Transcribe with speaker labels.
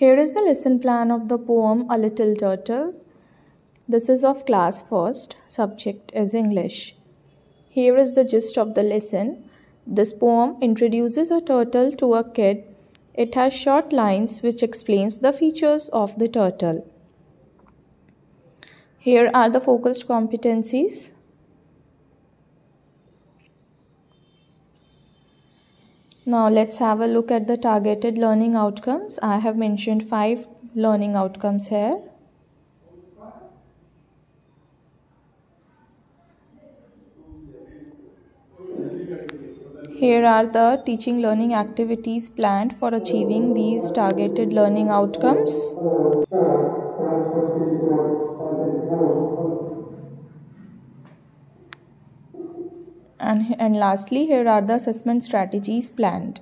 Speaker 1: Here is the lesson plan of the poem A Little Turtle. This is of class first, subject is English. Here is the gist of the lesson. This poem introduces a turtle to a kid. It has short lines which explains the features of the turtle. Here are the focused competencies. Now let's have a look at the targeted learning outcomes. I have mentioned five learning outcomes here. Here are the teaching learning activities planned for achieving these targeted learning outcomes. And, and lastly here are the assessment strategies planned